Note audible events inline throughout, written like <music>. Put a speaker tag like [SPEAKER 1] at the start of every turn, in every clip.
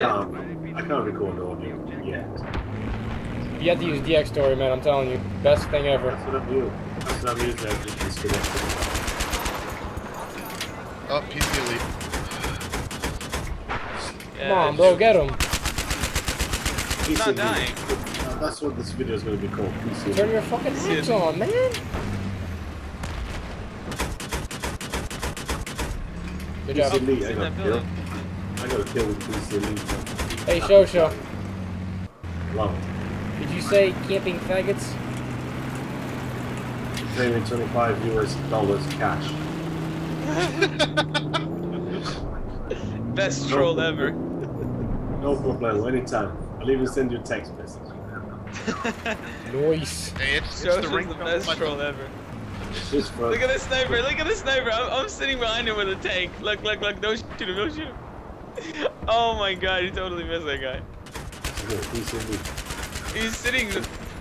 [SPEAKER 1] can't, I can't record audio yet.
[SPEAKER 2] You have to use Dxtory, man. I'm telling you, best thing ever.
[SPEAKER 1] That's what I'm doing. That's what I'm using. I've just disconnected.
[SPEAKER 3] Oh, PC Elite.
[SPEAKER 2] Come on, bro, get him.
[SPEAKER 1] He's
[SPEAKER 4] not dying.
[SPEAKER 1] Uh, That's what this video is going to be called. PC.
[SPEAKER 2] Turn your fucking hats on, man. Good
[SPEAKER 1] PC
[SPEAKER 2] job.
[SPEAKER 1] Elite, I got killed.
[SPEAKER 4] Building.
[SPEAKER 1] I got a kill with PC Elite.
[SPEAKER 2] Hey, show, show.
[SPEAKER 1] Wow.
[SPEAKER 2] Did you say camping faggots?
[SPEAKER 1] Paying 25 US dollars cash. <laughs>
[SPEAKER 4] Best troll ever. <laughs>
[SPEAKER 1] No problem. Anytime. I'll even send you a text message. <laughs>
[SPEAKER 2] Nice.
[SPEAKER 3] Hey, it's, it's the ring
[SPEAKER 4] the best
[SPEAKER 3] my-
[SPEAKER 4] troll ever. Look at this sniper, look at this sniper. I'm, I'm sitting behind him with a tank. Look, look, look. Don't shoot him, don't shoot him. <laughs> Oh my god, he totally missed that guy.
[SPEAKER 1] PC Elite.
[SPEAKER 4] He's sitting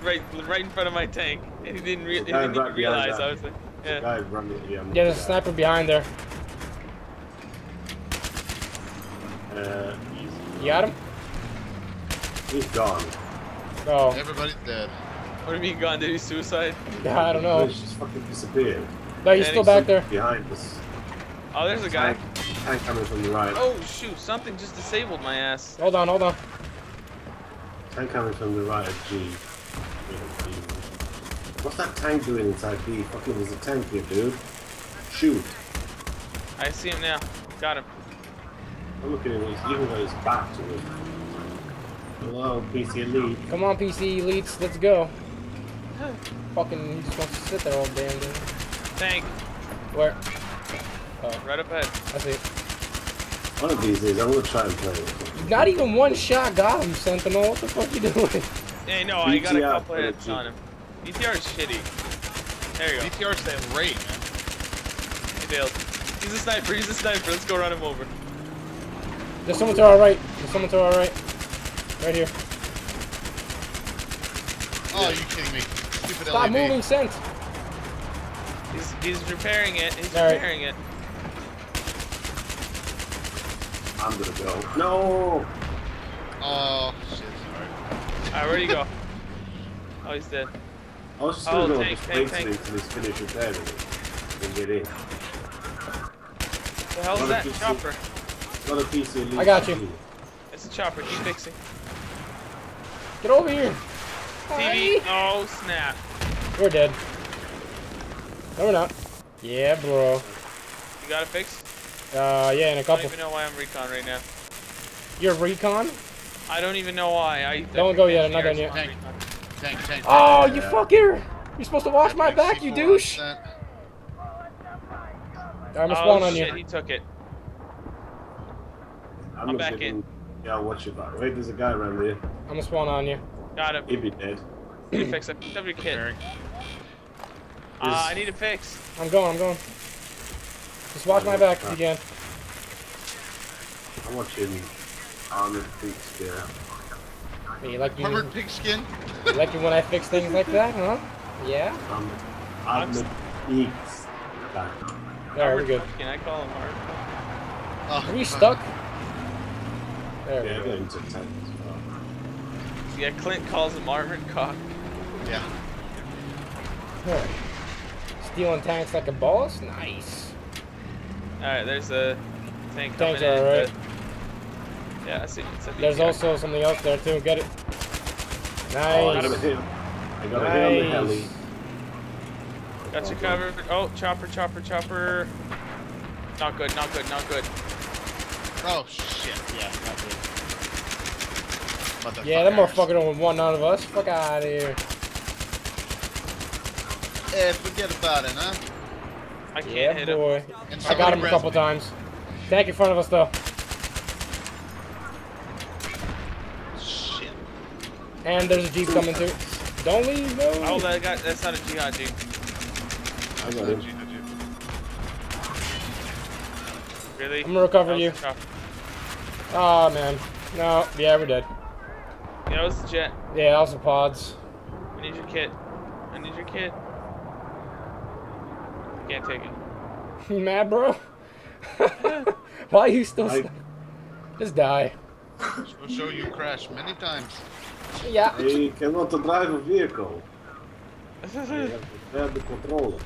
[SPEAKER 4] right right in front of my tank. And he didn't, re- he didn't
[SPEAKER 1] right
[SPEAKER 4] realize
[SPEAKER 1] that.
[SPEAKER 4] I was like, yeah.
[SPEAKER 1] Guy running. Yeah,
[SPEAKER 2] Yeah, there's a sniper behind there.
[SPEAKER 1] at. Uh,
[SPEAKER 2] You got him?
[SPEAKER 1] he's gone.
[SPEAKER 2] Oh,
[SPEAKER 3] Everybody's dead.
[SPEAKER 4] What do you mean gone? Did he suicide?
[SPEAKER 2] yeah, I don't know.
[SPEAKER 1] He just fucking disappeared.
[SPEAKER 2] No, he's still back there.
[SPEAKER 1] Behind us.
[SPEAKER 4] Oh, there's a guy.
[SPEAKER 1] Tank, tank coming from the right.
[SPEAKER 4] Oh shoot, something just disabled my ass.
[SPEAKER 2] Hold on, hold on.
[SPEAKER 1] Tank coming from the right of G. G. What's that tank doing inside B? Fucking, there's a tank here, dude. Shoot.
[SPEAKER 4] I see him now. Got him.
[SPEAKER 1] I'm looking at him. He's even got his back to it. Hello, PC Elite.
[SPEAKER 2] Come on, PC elites, let's go. <sighs> Fucking, he just wants to sit there all damn day.
[SPEAKER 4] Tank,
[SPEAKER 2] Where? Oh,
[SPEAKER 4] right up ahead.
[SPEAKER 2] I see.
[SPEAKER 1] One of these days, I'm gonna try and play it.
[SPEAKER 2] Not even one shot got him, Sentinel. What the fuck you doing?
[SPEAKER 4] Hey, no, I got a couple
[SPEAKER 1] for the
[SPEAKER 4] hits on him. BTR is shitty. There you go.
[SPEAKER 3] BTR's that rate, man.
[SPEAKER 4] He failed. He's a sniper. He's a sniper. Let's go run him over.
[SPEAKER 2] There's someone to our right. There's someone to our right. Right here.
[SPEAKER 3] Oh, are you kidding me? Stupid
[SPEAKER 2] Stop
[SPEAKER 3] LAV.
[SPEAKER 2] moving, Sent.
[SPEAKER 4] He's he's repairing it. He's
[SPEAKER 2] All right.
[SPEAKER 4] repairing it.
[SPEAKER 1] I'm gonna go. No!
[SPEAKER 3] Oh, shit, sorry.
[SPEAKER 4] Alright, where'd he go? <laughs> Oh, he's dead.
[SPEAKER 1] I was just
[SPEAKER 4] Oh,
[SPEAKER 1] gonna go
[SPEAKER 4] tank,
[SPEAKER 1] just
[SPEAKER 4] tank,
[SPEAKER 1] wait
[SPEAKER 4] tank.
[SPEAKER 1] until he's finished repairing it and get in.
[SPEAKER 4] The hell
[SPEAKER 1] is
[SPEAKER 4] that?
[SPEAKER 1] if you see-
[SPEAKER 4] Chopper.
[SPEAKER 1] Got a PC
[SPEAKER 2] I got you.
[SPEAKER 4] It's a chopper. Keep fixing.
[SPEAKER 2] Get over here.
[SPEAKER 4] TV.
[SPEAKER 2] Hi.
[SPEAKER 4] Oh snap.
[SPEAKER 2] We're dead. No, we're not. Yeah, bro.
[SPEAKER 4] You got it fixed?
[SPEAKER 2] Uh, yeah, in a
[SPEAKER 4] I don't even know why I'm recon right now.
[SPEAKER 2] You're recon?
[SPEAKER 4] I don't even know why. I
[SPEAKER 2] Don't go yet, I'm not done yet.
[SPEAKER 4] want recon.
[SPEAKER 3] Tank, tank,
[SPEAKER 2] Oh,
[SPEAKER 3] tank.
[SPEAKER 2] you fucker! You're supposed to watch my back, you douche!
[SPEAKER 3] 64%.
[SPEAKER 2] I'm gonna
[SPEAKER 4] Oh
[SPEAKER 2] spawn on
[SPEAKER 4] shit,
[SPEAKER 2] you.
[SPEAKER 4] he took it.
[SPEAKER 1] I'm,
[SPEAKER 4] I'm back
[SPEAKER 1] getting-
[SPEAKER 4] in.
[SPEAKER 1] Yeah, watch your back. Wait, there's a guy around there.
[SPEAKER 2] I'm gonna spawn on you.
[SPEAKER 4] Got him.
[SPEAKER 1] He'd be dead.
[SPEAKER 4] Need to fix it. Picked up your kit. Uh, I need to fix.
[SPEAKER 2] I'm going, I'm going. Just watch my back if you can.
[SPEAKER 1] I'm watching Armored Peaks here.
[SPEAKER 2] Hey, you like me,
[SPEAKER 3] Armored pigskin?
[SPEAKER 2] you like it when I fix things like that, huh? Yeah?
[SPEAKER 1] Armored, Armored Peaks. Back.
[SPEAKER 2] There, we're good.
[SPEAKER 4] Can I call him hard?
[SPEAKER 3] Oh,
[SPEAKER 2] Are we stuck? There
[SPEAKER 1] Yeah,
[SPEAKER 2] we
[SPEAKER 1] got
[SPEAKER 2] go.
[SPEAKER 1] into tank as well.
[SPEAKER 4] Yeah, Clint calls him armored cock.
[SPEAKER 3] Yeah.
[SPEAKER 2] Huh. Stealing tanks like a boss? Nice.
[SPEAKER 4] Alright, there's a tank coming
[SPEAKER 2] Tanks
[SPEAKER 4] in.
[SPEAKER 2] are alright.
[SPEAKER 4] but- Yeah, I see. It's a
[SPEAKER 2] There's also something else there too. Get it?
[SPEAKER 1] Oh, I got a
[SPEAKER 2] Nice.
[SPEAKER 1] hit. I got a hit on the heli.
[SPEAKER 2] Nice.
[SPEAKER 4] Got you covered. Oh, chopper, chopper, chopper. Not good, not good, not good.
[SPEAKER 3] Oh, shit. Yeah, not good.
[SPEAKER 2] Yeah, that
[SPEAKER 3] Motherfuckers.
[SPEAKER 2] motherfucker don't want none of us. Fuck out of here.
[SPEAKER 3] Eh, forget about it, huh?
[SPEAKER 4] I can't
[SPEAKER 2] Yeah,
[SPEAKER 4] hit him.
[SPEAKER 2] boy.
[SPEAKER 3] And
[SPEAKER 2] I got him a couple
[SPEAKER 3] me.
[SPEAKER 2] times. Tank in front of us though.
[SPEAKER 3] Shit.
[SPEAKER 2] And there's a jeep coming too. Don't leave, no.
[SPEAKER 4] Oh, that guy, that's not a jihad dude.
[SPEAKER 1] I got him.
[SPEAKER 4] Really?
[SPEAKER 2] I'm gonna recover you.
[SPEAKER 4] the.
[SPEAKER 2] Oh ah, man. No. Yeah, we're dead.
[SPEAKER 4] Yeah, that was the jet.
[SPEAKER 2] Yeah, that was the pods.
[SPEAKER 4] I need your kit. I need your kit. Can't take it.
[SPEAKER 2] You <laughs> mad, bro? <laughs> Why are you still?
[SPEAKER 1] I-
[SPEAKER 2] s- Just die.
[SPEAKER 3] Show, show you crash many times.
[SPEAKER 2] Yeah.
[SPEAKER 1] I cannot drive a vehicle. I <laughs> have the controller.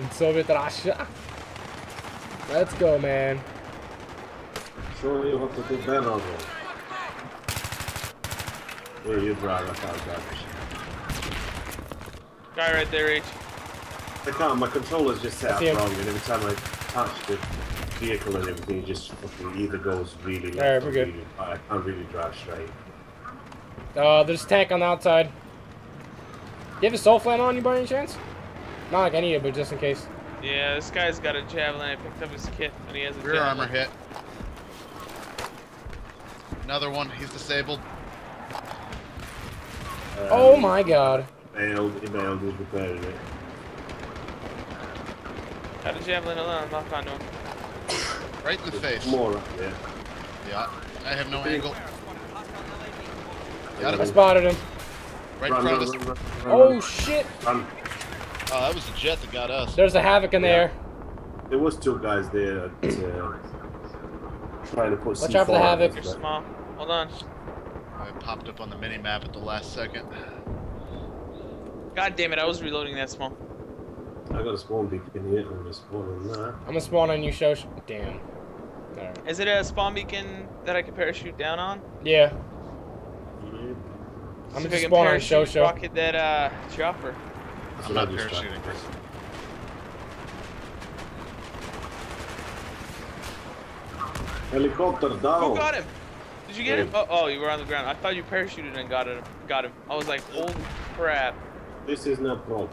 [SPEAKER 2] In Soviet Russia. Let's go, man.
[SPEAKER 1] Show you how to do better. on it. Yeah, you drive, I can't drive.
[SPEAKER 4] Guy right there, H.
[SPEAKER 1] I can't, my controller's just set up wrong, and every time I touch the vehicle and everything, it just fucking either goes really left
[SPEAKER 2] Alright,
[SPEAKER 1] or
[SPEAKER 2] we're good.
[SPEAKER 1] really right. I can't really drive straight.
[SPEAKER 2] Uh, there's a tank on the outside. Do you have a SOFLAM on you by any chance? Not like I need it, but just in case.
[SPEAKER 4] Yeah, this guy's got a javelin. I picked up his kit, and he has a
[SPEAKER 3] Rear
[SPEAKER 4] javelin.
[SPEAKER 3] armor hit. Another one. He's disabled.
[SPEAKER 1] Um,
[SPEAKER 2] Oh my god.
[SPEAKER 1] Bailed, he bailed, he's repairing it.
[SPEAKER 4] Got a javelin alone. Knock onto him.
[SPEAKER 3] Right in the face.
[SPEAKER 1] More up there.
[SPEAKER 3] Yeah. I have no angle. Got
[SPEAKER 2] I
[SPEAKER 3] him.
[SPEAKER 2] spotted him.
[SPEAKER 3] Right in front
[SPEAKER 1] run,
[SPEAKER 3] of us.
[SPEAKER 1] run, run, run,
[SPEAKER 2] Oh
[SPEAKER 1] run.
[SPEAKER 2] shit.
[SPEAKER 1] Run.
[SPEAKER 3] Oh, that was the jet that got us.
[SPEAKER 2] There's a havoc in
[SPEAKER 1] Yeah.
[SPEAKER 2] there.
[SPEAKER 1] There was two guys there that, uh, <clears throat> trying to put
[SPEAKER 2] Watch out for the
[SPEAKER 1] C4 on
[SPEAKER 2] Havoc.
[SPEAKER 4] You're small. Hold on.
[SPEAKER 3] I popped up on the mini map at the last second.
[SPEAKER 4] God damn it! I was reloading that small.
[SPEAKER 1] I got a spawn beacon here and a spawn on that.
[SPEAKER 2] I'm gonna spawn on you, Shosh. Damn. Alright.
[SPEAKER 4] Is it a spawn beacon that I can parachute down on?
[SPEAKER 2] Yeah.
[SPEAKER 1] Yeah.
[SPEAKER 2] I'm
[SPEAKER 4] See
[SPEAKER 2] gonna
[SPEAKER 4] if I
[SPEAKER 2] just
[SPEAKER 4] can
[SPEAKER 2] spawn on
[SPEAKER 4] parachute
[SPEAKER 2] Shosho.
[SPEAKER 4] Rocket that uh chopper.
[SPEAKER 1] That's
[SPEAKER 3] I'm
[SPEAKER 1] what
[SPEAKER 3] not
[SPEAKER 1] I just tried.
[SPEAKER 3] parachuting.
[SPEAKER 1] Helicopter down.
[SPEAKER 4] Who got him? Did you get him? Oh, oh, you were on the ground. I thought you parachuted and got him. Got him. I was like, holy crap.
[SPEAKER 1] This is not problem.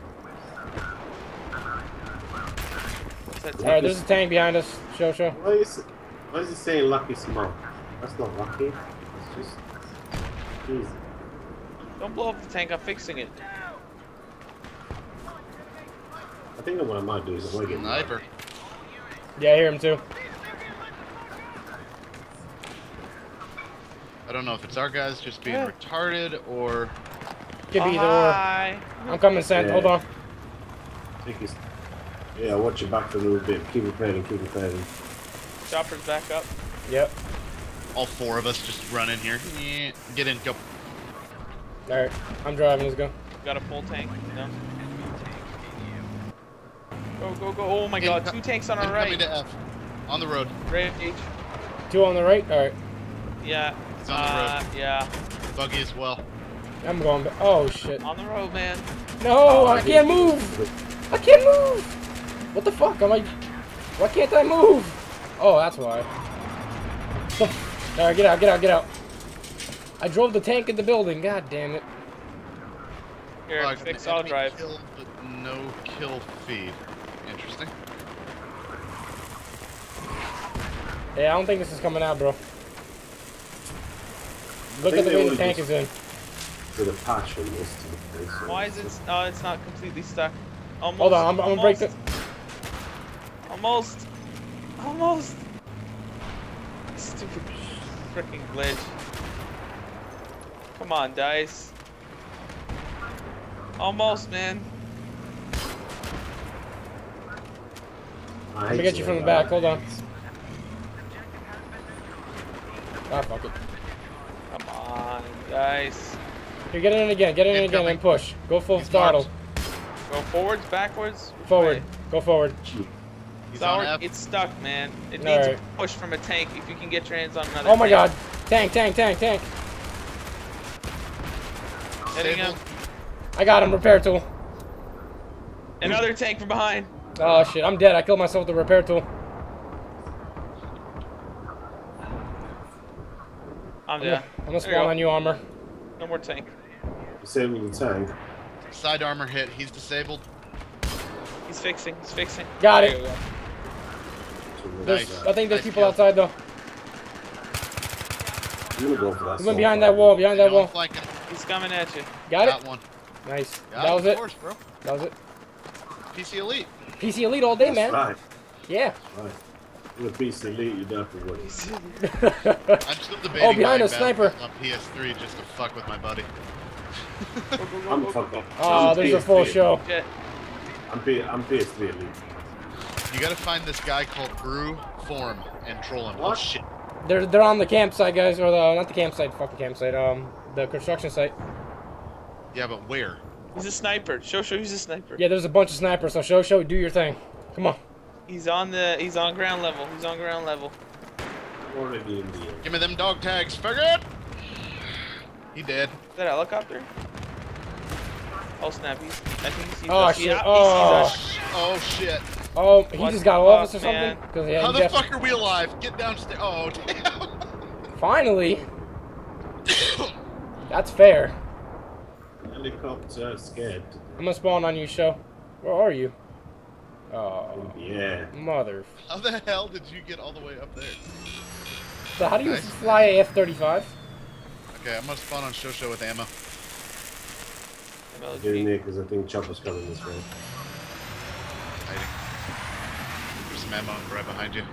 [SPEAKER 4] What's that
[SPEAKER 2] Alright, there's a tank behind us. Shosho.
[SPEAKER 1] Why is why is it saying lucky smoke? That's not lucky. It's just easy.
[SPEAKER 4] Don't blow up the tank. I'm fixing it.
[SPEAKER 1] I think what I might do is I might get
[SPEAKER 3] Sniper.
[SPEAKER 2] Yeah, I hear him too.
[SPEAKER 3] I don't know if it's our guys just being
[SPEAKER 4] Yeah.
[SPEAKER 3] retarded or
[SPEAKER 2] Could be either or.
[SPEAKER 4] hi.
[SPEAKER 2] I'm coming, Sent.
[SPEAKER 1] Yeah.
[SPEAKER 2] Hold on.
[SPEAKER 1] Take his, yeah, watch your back for a little bit. Keep repairing, keep repairing.
[SPEAKER 4] Chopper's back up.
[SPEAKER 2] Yep.
[SPEAKER 3] all four of us just run in here. Yeah, Get in, go.
[SPEAKER 2] Alright. I'm driving. Let's go.
[SPEAKER 4] Got a full tank. No. Go, go, go. Oh my god. Two tanks on our right.
[SPEAKER 3] to F. On the road.
[SPEAKER 4] Right, H.
[SPEAKER 2] Two on the right. Alright.
[SPEAKER 4] Yeah.
[SPEAKER 3] He's on the
[SPEAKER 4] Uh, yeah.
[SPEAKER 3] Buggy as well.
[SPEAKER 2] I'm going back. Oh shit.
[SPEAKER 4] On the road, man.
[SPEAKER 2] No, I can't move. I can't move. What the fuck? I'm like, why can't I move? Oh, that's why. Alright, get out, get out, get out. I drove the tank in the building. God damn it.
[SPEAKER 4] Here,
[SPEAKER 3] Uh,
[SPEAKER 4] fix.
[SPEAKER 3] enemy
[SPEAKER 4] I'll drive.
[SPEAKER 3] Kill, but no kill feed. Interesting.
[SPEAKER 2] Yeah, I don't think this is coming out, bro. Look at the way the tank
[SPEAKER 1] just-
[SPEAKER 2] is in.
[SPEAKER 1] To the patch on this. to the place,
[SPEAKER 4] Why is it? Oh, it's not completely stuck. Almost.
[SPEAKER 2] Hold on, I'm, I'm gonna break the.
[SPEAKER 4] Almost. Almost. Stupid freaking glitch. Come on, DICE. Almost, man.
[SPEAKER 1] I
[SPEAKER 2] Let
[SPEAKER 1] hate
[SPEAKER 2] me get you from the back. Hold on. Ah, fuck it.
[SPEAKER 4] Come on, DICE.
[SPEAKER 2] Here, get in again. Get in again and push. Go full
[SPEAKER 3] He's
[SPEAKER 2] throttle.
[SPEAKER 4] Go forwards, backwards. which
[SPEAKER 2] Forward.
[SPEAKER 4] way?
[SPEAKER 2] Go forward.
[SPEAKER 3] He's
[SPEAKER 4] Sour,
[SPEAKER 3] on F.
[SPEAKER 4] it's stuck, man. It needs
[SPEAKER 2] Alright.
[SPEAKER 4] a push from a tank. If you can get your hands on another.
[SPEAKER 2] Oh my
[SPEAKER 4] tank.
[SPEAKER 2] god. Tank, tank, tank, tank.
[SPEAKER 4] Hitting him.
[SPEAKER 2] I got him. Repair tool.
[SPEAKER 4] Another tank from behind.
[SPEAKER 2] Oh shit, I'm dead. I killed myself with the repair tool.
[SPEAKER 4] I'm
[SPEAKER 2] I'm
[SPEAKER 4] dead.
[SPEAKER 2] gonna, I'm gonna
[SPEAKER 4] There
[SPEAKER 2] spawn on you, armor.
[SPEAKER 4] No more tank.
[SPEAKER 1] Disable the tank.
[SPEAKER 3] Side armor hit. He's disabled.
[SPEAKER 4] He's fixing. He's fixing.
[SPEAKER 2] Got
[SPEAKER 4] There
[SPEAKER 2] it.
[SPEAKER 4] you go.
[SPEAKER 1] to the
[SPEAKER 2] There's,
[SPEAKER 1] side.
[SPEAKER 2] I think there's
[SPEAKER 3] Nice
[SPEAKER 2] people
[SPEAKER 3] kill.
[SPEAKER 2] outside though.
[SPEAKER 1] I'm gonna go for that.
[SPEAKER 2] He went
[SPEAKER 1] soul
[SPEAKER 2] behind that wall. Behind that wall.
[SPEAKER 3] flanking.
[SPEAKER 4] He's coming at you.
[SPEAKER 2] Got
[SPEAKER 3] Got
[SPEAKER 2] it.
[SPEAKER 3] one.
[SPEAKER 2] Nice.
[SPEAKER 3] Got
[SPEAKER 2] That was it.
[SPEAKER 3] course, bro.
[SPEAKER 2] That was it.
[SPEAKER 3] PC Elite.
[SPEAKER 2] PC Elite all day,
[SPEAKER 1] That's
[SPEAKER 2] man.
[SPEAKER 1] right.
[SPEAKER 2] Yeah.
[SPEAKER 1] Right. With a piece of elite, you don't have to worry.
[SPEAKER 3] I'm still debating.
[SPEAKER 2] Oh, behind a sniper.
[SPEAKER 3] On PS3 just to fuck with my buddy.
[SPEAKER 1] I'm fucking.
[SPEAKER 2] Oh,
[SPEAKER 1] I'm
[SPEAKER 2] there's a full
[SPEAKER 1] PS3.
[SPEAKER 2] show.
[SPEAKER 4] Jet.
[SPEAKER 1] I'm, P- I'm PS3 elite.
[SPEAKER 3] You gotta find this guy called Brew Form, and troll him. Oh shit.
[SPEAKER 2] They're they're on the campsite, guys, or the not the campsite, fucking campsite. Um, the construction site.
[SPEAKER 3] Yeah, but where?
[SPEAKER 4] He's a sniper. Shosho he's a sniper.
[SPEAKER 2] Yeah, there's a bunch of snipers. So Shosho, do your thing. Come on.
[SPEAKER 4] He's on the he's on ground level. He's on ground level.
[SPEAKER 1] Already in the air.
[SPEAKER 3] Give me them dog tags, faggot! He dead.
[SPEAKER 4] Is that a helicopter? Oh snap! He's, I think he sees
[SPEAKER 2] Oh,
[SPEAKER 4] us.
[SPEAKER 2] shit.
[SPEAKER 4] Yeah, he
[SPEAKER 2] Oh.
[SPEAKER 4] sees us.
[SPEAKER 3] Oh shit.
[SPEAKER 2] Oh, he
[SPEAKER 4] What
[SPEAKER 2] just got
[SPEAKER 4] the
[SPEAKER 2] off us or
[SPEAKER 4] fuck,
[SPEAKER 2] something.
[SPEAKER 4] man?
[SPEAKER 2] Yeah,
[SPEAKER 3] How the
[SPEAKER 2] def-
[SPEAKER 3] fuck are we alive? Get downstairs. Oh damn.
[SPEAKER 2] finally. <coughs> That's fair.
[SPEAKER 1] Helicopter scared.
[SPEAKER 2] I'm gonna spawn on you, show. Where are you? Oh,
[SPEAKER 1] Yeah.
[SPEAKER 2] mother.
[SPEAKER 3] How the hell did you get all the way up there?
[SPEAKER 2] So how do you
[SPEAKER 3] Nice.
[SPEAKER 2] fly a F-35?
[SPEAKER 3] Okay, I'm gonna spawn on Shosho with ammo.
[SPEAKER 1] Get in
[SPEAKER 4] MLG.
[SPEAKER 1] there because I think Chopper's coming this way.
[SPEAKER 3] Hiding. There's some ammo right behind you.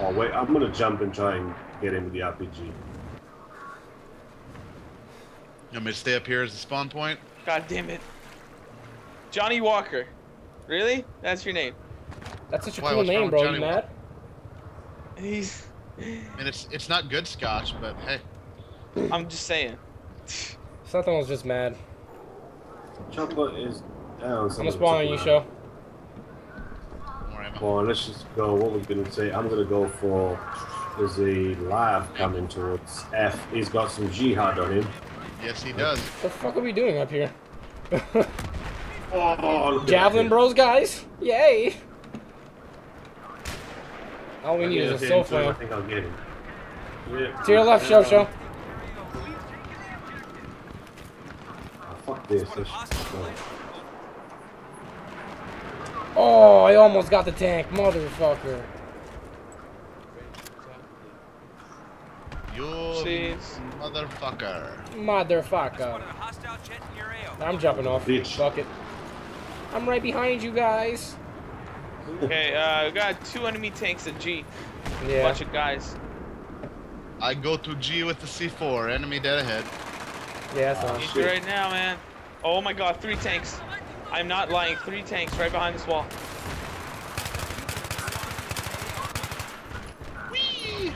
[SPEAKER 1] Oh wait, I'm gonna jump and try and get into the RPG.
[SPEAKER 3] You want me to stay up here as the spawn point?
[SPEAKER 4] God damn it. Johnny Walker. Really? That's your name.
[SPEAKER 2] That's such a
[SPEAKER 3] Why,
[SPEAKER 2] cool name, bro.
[SPEAKER 3] Johnny
[SPEAKER 2] You mad?
[SPEAKER 4] He's.
[SPEAKER 3] I mean, it's it's not good scotch, but hey.
[SPEAKER 4] I'm just saying.
[SPEAKER 2] Something was just mad.
[SPEAKER 1] Chopper is down.
[SPEAKER 2] I'm gonna spawn on you, show.
[SPEAKER 3] More ammo.
[SPEAKER 1] Come on, let's just go. What we're gonna say? I'm gonna go for. There's a LAV coming towards F. He's got some jihad on him.
[SPEAKER 3] Yes, he does.
[SPEAKER 2] What the fuck are we doing up here? <laughs>
[SPEAKER 1] Oh,
[SPEAKER 2] Javelin bros, guys! Yay! All we
[SPEAKER 1] I
[SPEAKER 2] need
[SPEAKER 1] need
[SPEAKER 2] is a
[SPEAKER 1] hit
[SPEAKER 2] soul
[SPEAKER 1] him, so I think I'll get him. Yeah.
[SPEAKER 2] To your left, show, show.
[SPEAKER 1] Oh, fuck this. Let's just go.
[SPEAKER 2] Oh, I almost got the tank, motherfucker.
[SPEAKER 3] You
[SPEAKER 4] Jeez.
[SPEAKER 3] motherfucker.
[SPEAKER 2] Motherfucker. I'm jumping off.
[SPEAKER 1] Bitch.
[SPEAKER 2] Fuck it. I'm right behind you guys.
[SPEAKER 4] Okay, uh, we got two enemy tanks at G.
[SPEAKER 2] Yeah.
[SPEAKER 4] Bunch of guys.
[SPEAKER 3] I go to G with the C4. Enemy dead ahead.
[SPEAKER 2] Yeah, that's on.
[SPEAKER 4] Need you right now, man. Oh my god, three tanks. I'm not lying. Three tanks right behind this wall.
[SPEAKER 3] Whee!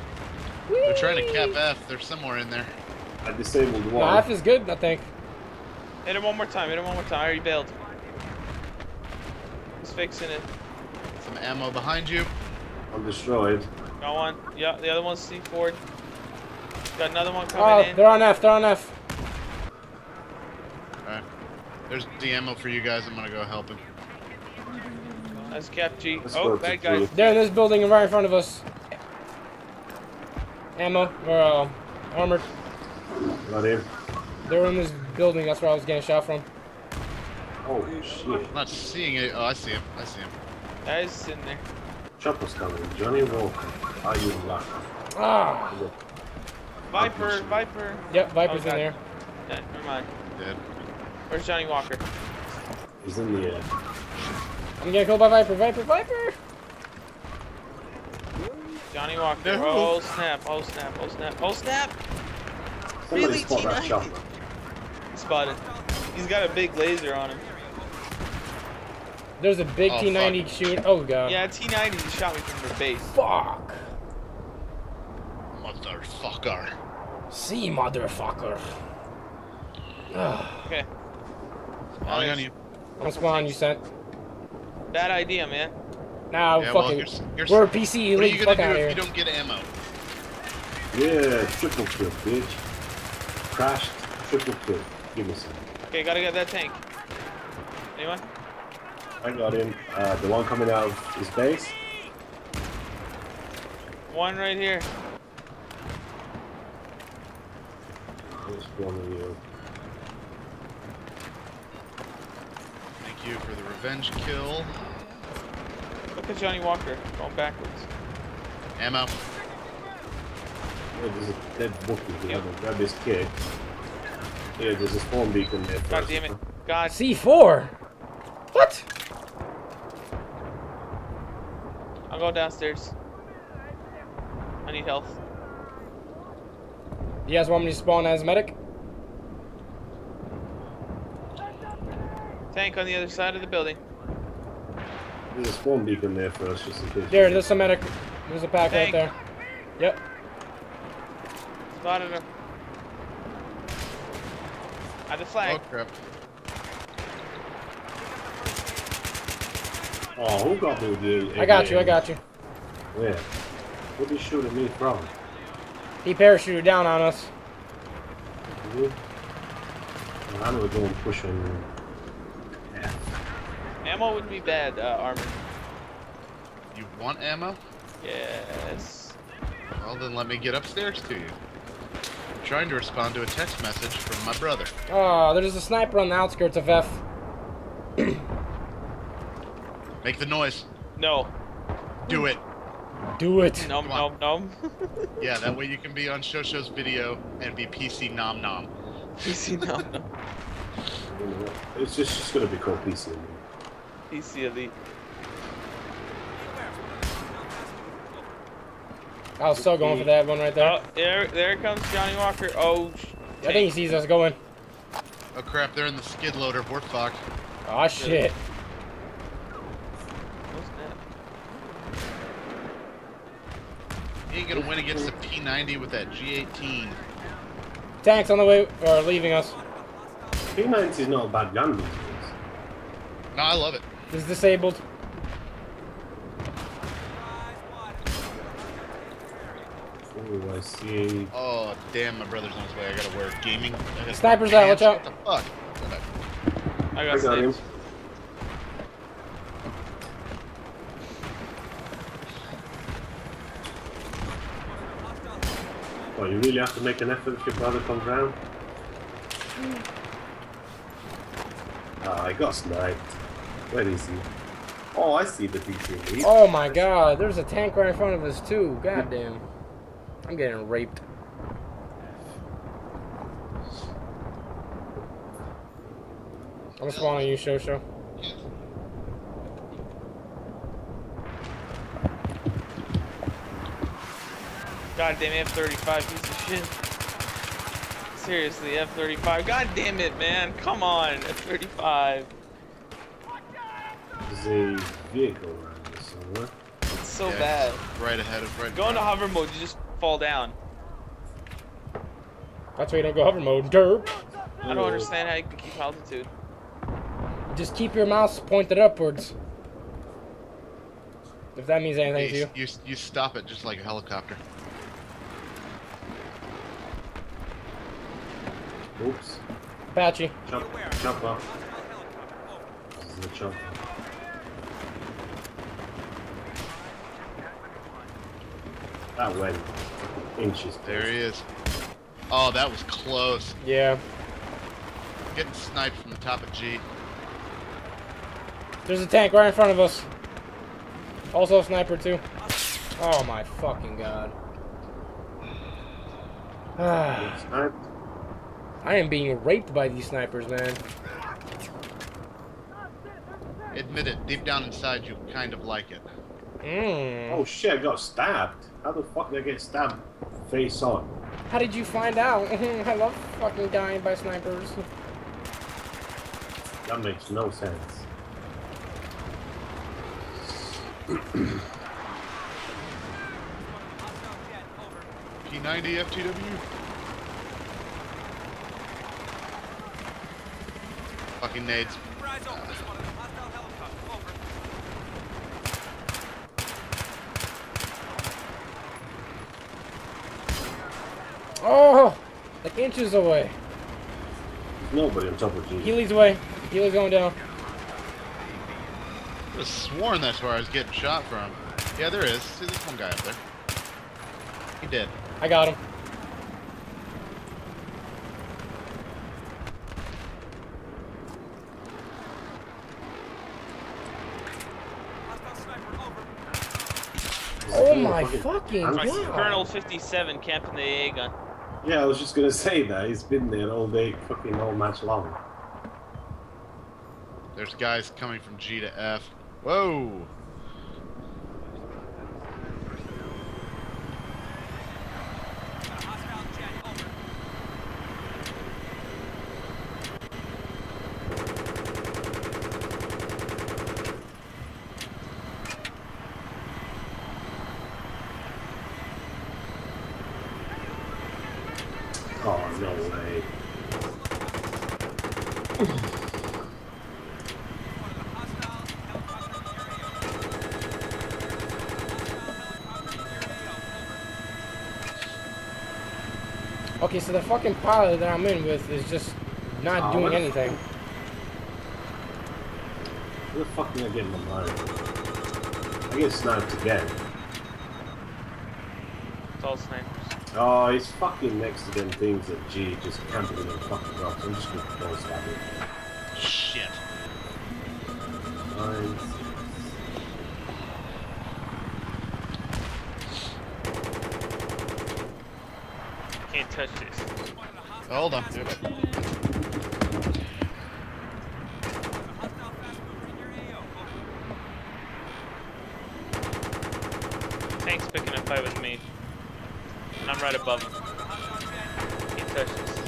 [SPEAKER 3] They're trying to cap F. They're somewhere in there.
[SPEAKER 1] I disabled
[SPEAKER 2] No,
[SPEAKER 1] one.
[SPEAKER 2] F is good, I think.
[SPEAKER 4] Hit him one more time. Hit him one more time. I already bailed. He's fixing it.
[SPEAKER 3] Some ammo behind you.
[SPEAKER 1] I'm destroyed.
[SPEAKER 4] Got one. Yeah, the other one's C4. Got another one coming
[SPEAKER 2] Oh,
[SPEAKER 4] in.
[SPEAKER 2] they're on F, they're on F.
[SPEAKER 3] Alright. There's the ammo for you guys. I'm gonna go help him.
[SPEAKER 4] That's Cap G.
[SPEAKER 1] Let's
[SPEAKER 4] Oh,
[SPEAKER 1] go
[SPEAKER 4] bad guys.
[SPEAKER 1] G.
[SPEAKER 2] They're in this building right in front of us. Ammo, or uh, armored.
[SPEAKER 1] Got him.
[SPEAKER 2] They're in this building, that's where I was getting shot from.
[SPEAKER 1] Oh shit.
[SPEAKER 3] I'm not seeing it. Oh, I see him. I see him.
[SPEAKER 4] Guys sitting there.
[SPEAKER 1] Chopper's coming. Johnny Walker. Are you lucky?
[SPEAKER 2] Ah!
[SPEAKER 1] Look.
[SPEAKER 4] Viper, Viper.
[SPEAKER 2] Yep, Viper's
[SPEAKER 4] Oh,
[SPEAKER 2] in there.
[SPEAKER 4] Yeah, never mind.
[SPEAKER 3] Dead.
[SPEAKER 4] Where's Johnny Walker?
[SPEAKER 1] He's in the air.
[SPEAKER 2] I'm getting killed by Viper, Viper, Viper!
[SPEAKER 4] Johnny Walker.
[SPEAKER 3] No.
[SPEAKER 4] Oh snap! Oh snap! Oh snap! Oh snap!
[SPEAKER 1] Somebody
[SPEAKER 4] Really,
[SPEAKER 1] spot
[SPEAKER 4] T90? Spotted. He's got a big laser on him.
[SPEAKER 2] There's a big
[SPEAKER 3] Oh,
[SPEAKER 2] T90
[SPEAKER 3] fuck.
[SPEAKER 2] shoot. Oh god.
[SPEAKER 4] Yeah, T90 just shot me from the base.
[SPEAKER 2] Fuck!
[SPEAKER 3] Motherfucker.
[SPEAKER 2] See, motherfucker.
[SPEAKER 4] Okay.
[SPEAKER 3] Spawning on you.
[SPEAKER 2] I'm spawn you sent.
[SPEAKER 4] Bad idea, man.
[SPEAKER 2] Now,
[SPEAKER 3] Yeah, well,
[SPEAKER 2] fucking.
[SPEAKER 3] here's, here's,
[SPEAKER 2] we're a
[SPEAKER 3] what
[SPEAKER 2] PC
[SPEAKER 3] are you
[SPEAKER 2] elite.
[SPEAKER 3] gonna
[SPEAKER 2] Fuck
[SPEAKER 3] do if
[SPEAKER 2] here.
[SPEAKER 3] you don't get ammo?
[SPEAKER 1] Yeah, triple kill, bitch. Crashed, triple kill. Give me some.
[SPEAKER 4] Okay, gotta get that tank. Anyone?
[SPEAKER 1] I got him. Uh, the one coming out of his base.
[SPEAKER 4] One right here.
[SPEAKER 1] There's one of you.
[SPEAKER 3] You for the revenge kill.
[SPEAKER 4] Look at Johnny Walker going backwards.
[SPEAKER 3] Ammo.
[SPEAKER 1] Yeah, there's a dead Wookiee. We
[SPEAKER 4] Yep.
[SPEAKER 1] grab his kid. Yeah, there's a spawn beacon there.
[SPEAKER 4] God
[SPEAKER 1] first.
[SPEAKER 4] damn it. God.
[SPEAKER 2] C4? What?
[SPEAKER 4] I'll go downstairs. I need health.
[SPEAKER 2] You guys want me to spawn as medic?
[SPEAKER 4] Tank on the other side of the building.
[SPEAKER 1] There's a spawn beacon there first, just in case.
[SPEAKER 2] There, there's some medic. There's a pack right there. Yep.
[SPEAKER 4] Spotted him. At the flag.
[SPEAKER 3] Oh crap.
[SPEAKER 1] Oh, who got me with the
[SPEAKER 2] I got you. I got you.
[SPEAKER 1] Where? Where did you shoot at me from?
[SPEAKER 2] He parachuted down on us.
[SPEAKER 1] Mhm. I'm gonna go and push on F.
[SPEAKER 4] Ammo would be bad, uh, armor.
[SPEAKER 3] You want ammo?
[SPEAKER 4] Yes.
[SPEAKER 3] Well, then let me get upstairs to you. I'm trying to respond to a text message from my brother.
[SPEAKER 2] Oh, there's a sniper on the outskirts of F. <clears throat>
[SPEAKER 3] Make the noise.
[SPEAKER 4] No.
[SPEAKER 3] Do it.
[SPEAKER 2] Do it.
[SPEAKER 4] Nom nom nom. <laughs>
[SPEAKER 3] Yeah, that way you can be on Shosho's video and be PC nom nom.
[SPEAKER 4] PC nom nom.
[SPEAKER 1] It's just, just gonna be called PC.
[SPEAKER 4] PC elite.
[SPEAKER 2] I was still going for that one right there.
[SPEAKER 4] Oh, there, there comes Johnny Walker. Oh, sh-
[SPEAKER 2] I think he sees us going.
[SPEAKER 3] Oh crap, they're in the skid loader. We're fucked.
[SPEAKER 2] Oh shit.
[SPEAKER 4] What's that?
[SPEAKER 3] You ain't gonna win against the P90 with that G18.
[SPEAKER 2] Tanks on the way or leaving us.
[SPEAKER 1] P90 is not a bad gun.
[SPEAKER 3] No, I love it.
[SPEAKER 2] This is disabled.
[SPEAKER 1] Oh, I see.
[SPEAKER 3] Oh, damn, my brother's on his way. I gotta wear gaming. Gotta
[SPEAKER 2] Sniper's out, watch out.
[SPEAKER 3] What the fuck?
[SPEAKER 4] I
[SPEAKER 1] I
[SPEAKER 4] got,
[SPEAKER 1] got him.
[SPEAKER 4] sniped.
[SPEAKER 1] Oh, you really have to make an effort if your brother comes round? Ah, I got sniped. Where is he? Oh, I see the PC lead.
[SPEAKER 2] Oh my god, there's a tank right in front of us too. God damn. I'm getting raped. I'm spawning you, Shosho.
[SPEAKER 4] God damn F35, piece of shit. Seriously, F35. God damn it, man. Come on, F35.
[SPEAKER 1] There's a vehicle around here somewhere.
[SPEAKER 4] It's so
[SPEAKER 3] Yeah,
[SPEAKER 4] bad.
[SPEAKER 3] Right ahead of right.
[SPEAKER 4] Go into hover mode, you just fall down.
[SPEAKER 2] That's why you don't go hover mode. Derp.
[SPEAKER 4] I don't understand how you can keep altitude.
[SPEAKER 2] Just keep your mouse pointed upwards. If that means anything to
[SPEAKER 3] You,
[SPEAKER 2] you.
[SPEAKER 3] you, you stop it just like a helicopter.
[SPEAKER 1] Oops.
[SPEAKER 2] Apache.
[SPEAKER 1] Jump, jump up. This is a jump. That went inches.
[SPEAKER 3] There he is. Oh, that was close.
[SPEAKER 2] Yeah.
[SPEAKER 3] Getting sniped from the top of G.
[SPEAKER 2] There's a tank right in front of us. Also a sniper too. Oh my fucking god. Ah, <sighs> I am being raped by these snipers, man.
[SPEAKER 3] Admit it, deep down inside you kind of like it.
[SPEAKER 2] Mm.
[SPEAKER 1] Oh shit, I got stabbed. How the fuck did I get stabbed face on?
[SPEAKER 2] How did you find out? <laughs> I love fucking dying by snipers.
[SPEAKER 1] That makes no sense.
[SPEAKER 3] P90 FTW. Fucking nades.
[SPEAKER 2] Oh, like inches away.
[SPEAKER 1] There's nobody on top of G.
[SPEAKER 2] Heli's away. Heli's going down.
[SPEAKER 3] I was sworn that's where I was getting shot from. Yeah, there is. See, there's one guy up there. He did.
[SPEAKER 2] I got him. Oh my fucking god.
[SPEAKER 4] Colonel 57 camping the AA gun.
[SPEAKER 1] Yeah, I was just gonna <laughs> say that. He's been there all day, fucking all match long.
[SPEAKER 3] There's guys coming from G to F. Whoa!
[SPEAKER 1] Oh, no way.
[SPEAKER 2] Okay, so the fucking pilot that I'm in with is just not
[SPEAKER 1] Oh,
[SPEAKER 2] doing anything.
[SPEAKER 1] Where the fuck did I get in my mind? I get sniped again.
[SPEAKER 4] It's all snipers.
[SPEAKER 1] Oh, he's fucking next to them things that G, just camping in the fucking rocks. I'm just gonna go stab him.
[SPEAKER 3] Shit.
[SPEAKER 1] Nine,
[SPEAKER 4] Can't touch this.
[SPEAKER 3] Hold on. Yep.
[SPEAKER 4] Tank's picking a fight with me. And I'm right above him. Can't touch this.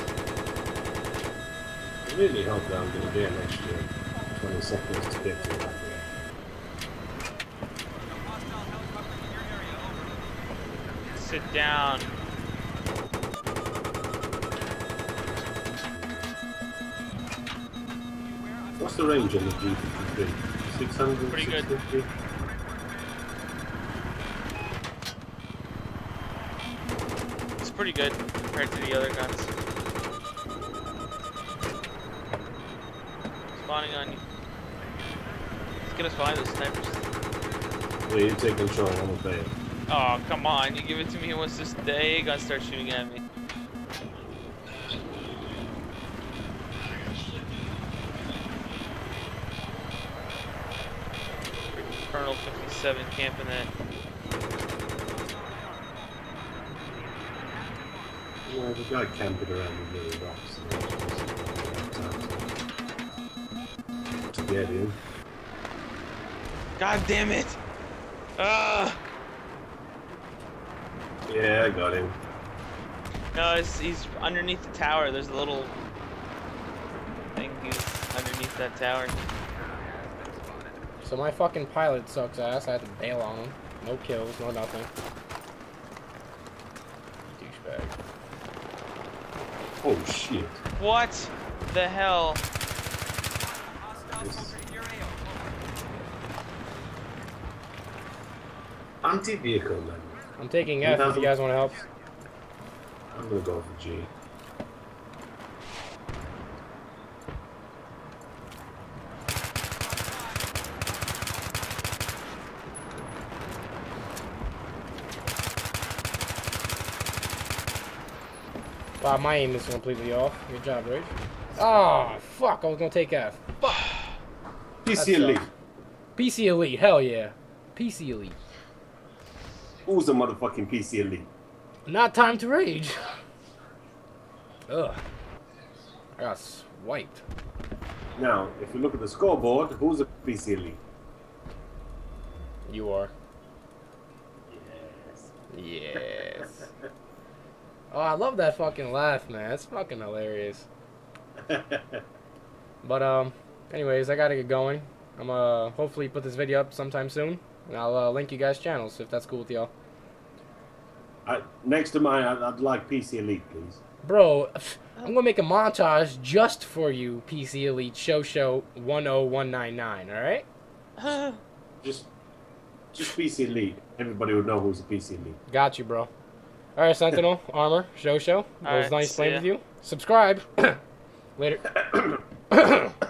[SPEAKER 1] I really hope that I'm gonna be an extra 20 seconds to get to that.
[SPEAKER 4] Sit down.
[SPEAKER 1] What's the range on the G53? 600?
[SPEAKER 4] Pretty good.
[SPEAKER 1] 650?
[SPEAKER 4] It's pretty good compared to the other guns. Spawning on you. It's gonna spawn those snipers.
[SPEAKER 1] Wait, you take control, I'm obeying.
[SPEAKER 4] Oh, come on. You give it to me once this day, gonna start shooting at me. Colonel 57 camping that.
[SPEAKER 1] Yeah, the guy camping around the little rocks. and. To get in.
[SPEAKER 4] God damn it! Ah!
[SPEAKER 1] Yeah, I got him.
[SPEAKER 4] No, it's, he's underneath the tower. There's a little thing he's underneath that tower.
[SPEAKER 2] So my fucking pilot sucks ass. I had to bail on him. No kills, no nothing. Douchebag.
[SPEAKER 1] Oh shit.
[SPEAKER 4] What the hell?
[SPEAKER 1] This- Anti-vehicle man.
[SPEAKER 2] I'm taking F if you guys want to help.
[SPEAKER 1] I'm gonna go for G.
[SPEAKER 2] Wow, my aim is completely off. Good job, Rage. Oh, ah, fuck. I was going to take F.
[SPEAKER 1] PC Elite.
[SPEAKER 2] PC Elite. Hell yeah. PC Elite.
[SPEAKER 1] Who's a motherfucking PC Elite?
[SPEAKER 2] Not time to rage. <laughs> Ugh. I got swiped.
[SPEAKER 1] Now, if you look at the scoreboard, who's a PC Elite?
[SPEAKER 2] You are.
[SPEAKER 1] Yes.
[SPEAKER 2] Yes. <laughs> oh, I love that fucking laugh, man. It's fucking hilarious. <laughs> But um, anyways, I gotta get going. I'm uh hopefully put this video up sometime soon, and I'll uh, link you guys' channels if that's cool with y'all.
[SPEAKER 1] I, next to mine, I'd, I'd like PC Elite, please.
[SPEAKER 2] Bro, <laughs> I'm gonna make a montage just for you, PC Elite Show Show 10199. All right? <laughs>
[SPEAKER 1] Just, just PC Elite. Everybody would know who's a PC Elite.
[SPEAKER 2] Got you, bro. All right, Sentinel, <laughs> Armor, Shosho. It was
[SPEAKER 4] right,
[SPEAKER 2] nice playing
[SPEAKER 4] ya.
[SPEAKER 2] with you. Subscribe. <coughs> Later. <coughs> <coughs>